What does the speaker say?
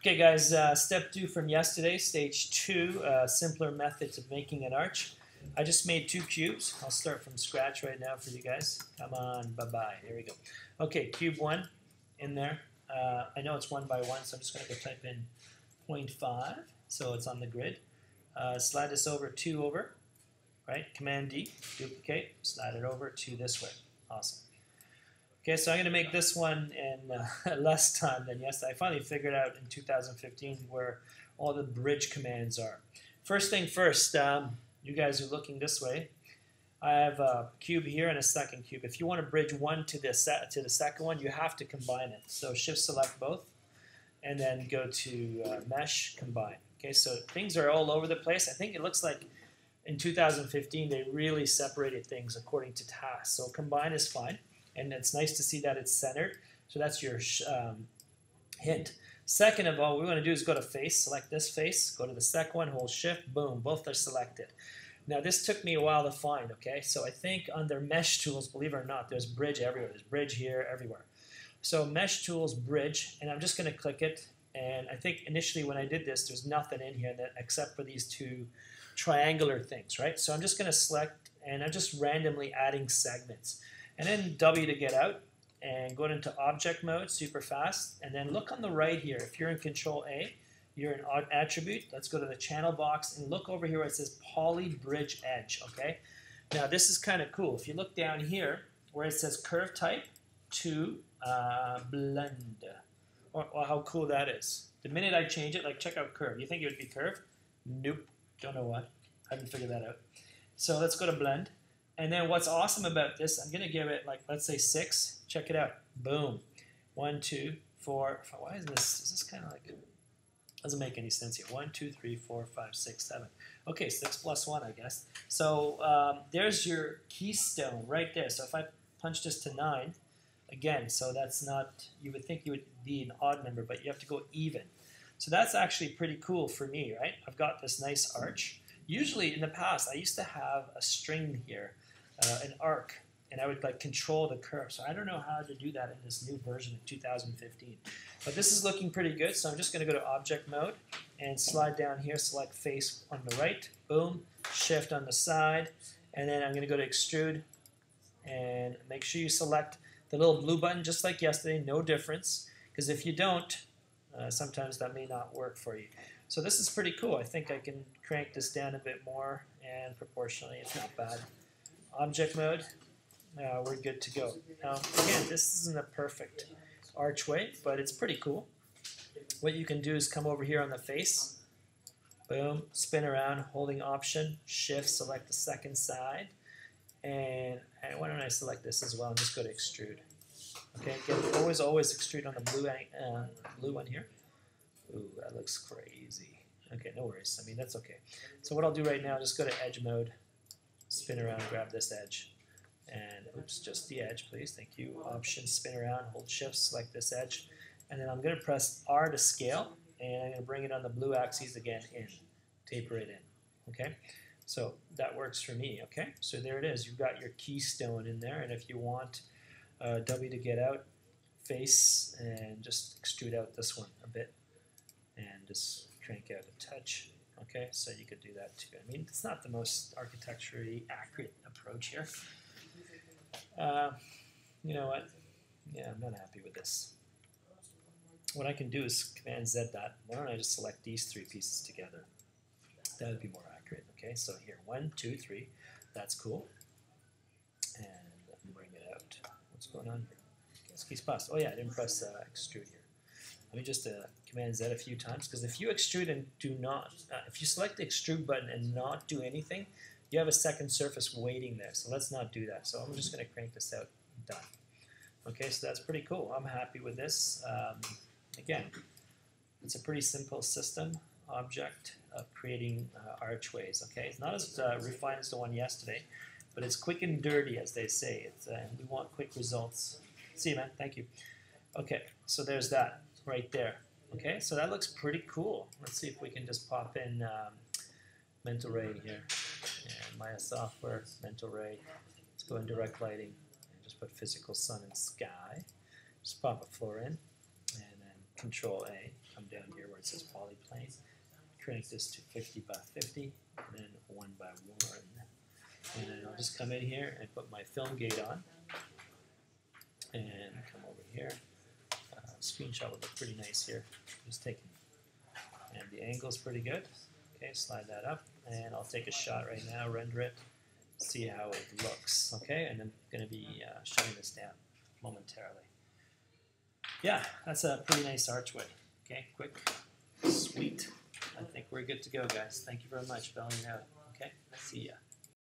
Okay, guys, uh, step two from yesterday, stage two, uh, simpler methods of making an arch. I just made two cubes. I'll start from scratch right now for you guys. Come on, bye-bye. Here we go. Okay, cube one in there. Uh, I know it's one by one, so I'm just going to type in 0.5, so it's on the grid. Uh, slide this over two over, right? Command D, duplicate, slide it over to this way. Awesome. Okay, so I'm going to make this one in uh, less time than yesterday. I finally figured out in 2015 where all the bridge commands are. First thing first, um, you guys are looking this way. I have a cube here and a second cube. If you want to bridge one to the to the second one, you have to combine it. So shift select both, and then go to uh, mesh combine. Okay, so things are all over the place. I think it looks like in 2015 they really separated things according to tasks. So combine is fine and it's nice to see that it's centered. So that's your um, hint. Second of all, we want to do is go to face, select this face, go to the second one, hold shift, boom, both are selected. Now this took me a while to find, okay? So I think under mesh tools, believe it or not, there's bridge everywhere. There's bridge here, everywhere. So mesh tools, bridge, and I'm just gonna click it. And I think initially when I did this, there's nothing in here that, except for these two triangular things, right? So I'm just gonna select, and I'm just randomly adding segments and then W to get out and go into object mode super fast. And then look on the right here. If you're in control A you're in attribute. Let's go to the channel box and look over here where it says poly bridge edge okay? Now this is kind of cool. If you look down here where it says curve type to uh, blend or, or how cool that is. The minute I change it like check out curve. You think it would be curve? Nope. Don't know what I haven't figured that out. So let's go to blend and then what's awesome about this, I'm going to give it like, let's say six. Check it out. Boom. One, two, four. Five. Why is this? Is this kind of like, doesn't make any sense here. One, two, three, four, five, six, seven. Okay, six plus one, I guess. So um, there's your keystone right there. So if I punch this to nine, again, so that's not, you would think you would be an odd number, but you have to go even. So that's actually pretty cool for me, right? I've got this nice arch. Usually in the past, I used to have a string here uh, an arc, and I would like control the curve. So I don't know how to do that in this new version of 2015. But this is looking pretty good, so I'm just going to go to object mode and slide down here, select face on the right, boom, shift on the side, and then I'm going to go to extrude and make sure you select the little blue button just like yesterday, no difference, because if you don't, uh, sometimes that may not work for you. So this is pretty cool. I think I can crank this down a bit more, and proportionally it's not bad object mode, uh, we're good to go. Now, again, this isn't a perfect archway, but it's pretty cool. What you can do is come over here on the face, boom, spin around, holding option, shift, select the second side, and, and why don't I select this as well and just go to extrude. Okay, again, always, always extrude on the blue, uh, blue one here. Ooh, that looks crazy. Okay, no worries. I mean, that's okay. So what I'll do right now, just go to edge mode, spin around, grab this edge. And oops, just the edge, please. Thank you. Option, spin around, hold shift, select this edge. And then I'm going to press R to scale, and I'm going to bring it on the blue axis again in, taper it in. Okay, so that works for me. Okay, so there it is. You've got your keystone in there, and if you want uh, W to get out, face, and just extrude out this one a bit, and just crank out a touch. Okay, so you could do that too. I mean, it's not the most architecturally accurate approach here. Uh, you know what? Yeah, I'm not happy with this. What I can do is Command Z dot. Why don't I just select these three pieces together? That would be more accurate. Okay, so here, one, two, three. That's cool. And let me bring it out. What's going on here? Oh yeah, I didn't press uh, extrude here. Let me just uh, Command Z a few times because if you extrude and do not, uh, if you select the extrude button and not do anything, you have a second surface waiting there. So let's not do that. So I'm just going to crank this out. Done. Okay, so that's pretty cool. I'm happy with this. Um, again, it's a pretty simple system object of creating uh, archways. Okay, it's not as uh, refined as the one yesterday, but it's quick and dirty, as they say. It's, uh, we want quick results. See you, man. Thank you. Okay, so there's that right there. Okay, so that looks pretty cool. Let's see if we can just pop in um, Mental Ray here. And Maya Software, Mental Ray. Let's go in Direct Lighting and just put Physical Sun and Sky. Just pop a floor in and then Control A, come down here where it says polyplane, crank this to 50 by 50, and then 1 by 1. And then I'll just come in here and put my film gate on, and come over here. Screenshot would look pretty nice here. Just taking, and the angle's pretty good. Okay, slide that up, and I'll take a shot right now, render it, see how it looks. Okay, and I'm going to be uh, shutting this down momentarily. Yeah, that's a pretty nice archway. Okay, quick, sweet. I think we're good to go, guys. Thank you very much. Belling out. Okay, see ya.